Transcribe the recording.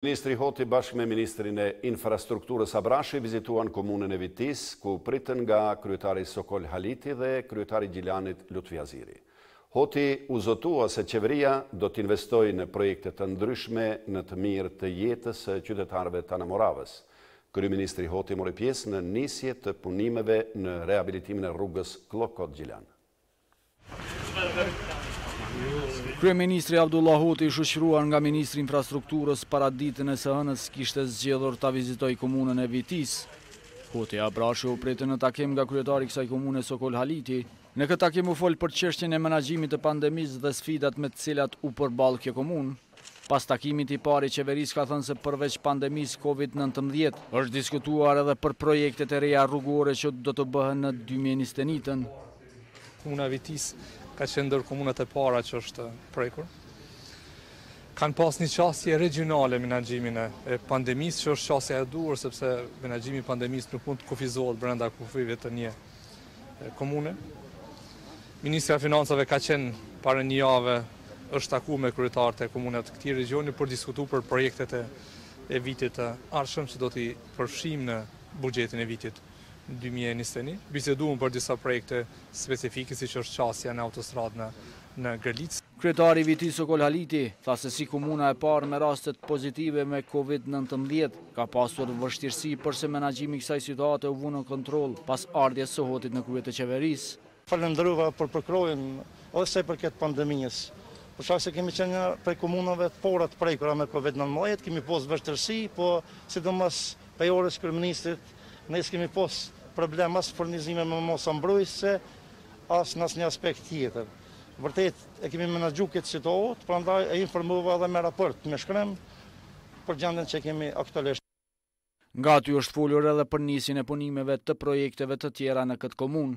Ministri Hoti bashkë me ministrin e Infrastrukturës Abrashi vizituan komunën e Vitisë, ku u pritën nga kryetari Sokol Haliti dhe kryetari i Gjilanit Lutfi Haziri. Hoti u zotua se qeveria do të investojë në projekte të ndryshme në të mirë të jetës së qytetarëve të Anamoravës. Kryeministri Hoti mori pjesë në nisje të punimeve në rehabilitimin e rrugës Kllokot-Gjilan. Kryeministri Avdullah Hoti i shoqëruar nga ministri i Infrastrukturës paraditen e së hënës kishte zgjedhur ta vizitojë komunën e Vitisë. Hoti e Abrashi u pritën në takim nga kryetari i kësaj komune Sokol Haliti. Në këtë takim u fol për çështjen e menaxhimit të pandemisë dhe sfidat me të cilat u përball kjo komunë. Pas takimit i pari i qeverisë ka thënë se përveç pandemisë Covid nëntëmbëdhjetë, është diskutuar edhe për projektet e reja rrugore që do të bëhen në dy mijë e njëzet e një të. Komuna e Vitisë ka qenë ndër komunat e para që është prekur. Kanë pas një qasje regjionale në menaxhimin e pandemisë që është qasja e duhur sepse menaxhimi i pandemisë nuk mund të kufizohet brenda kufijve të një Komune. Ministrja e Financave ka qenë para një jave është taku me kryetarët e komunave të këtij regjioni për me diskutu për projektet e vitit të ardhshëm që do t'i përfshim në buxhetin e vitit 2021. Biseduam për disa projekte specifike siç është qasja në autostradë në, në Gërlicë. Kryetari i Vitisë Sokol Haliti, tha se si komuna e parë me rastet pozitive me Covid nëntëmbëdhjetë, ka pasur vështirësi porse menaxhimi i kësaj situate u vu në kontroll pas ardhjes së Hotit në krye të qeverisë. Falënderova për përkrahjen edhe sa i përket pandemisë, për shkak se kemi qenë një prej komunave të para të prekura me Covid nëntëmbëdhjetë, kemi pas vështirësi, po sidomos prej ardhjes së kryeministrit ne s'kemi pas problem as furnizime me masa mbrojtëse, as në asnjë aspekt tjetër. Vërtet e kemi menaxhu këtë situatë, prandaj e informova edhe me raport me shkrim për gjendjen që kemi aktualisht. Nga aty është folur edhe për nisjen e punimeve të projekteve të tjera në këtë komunë.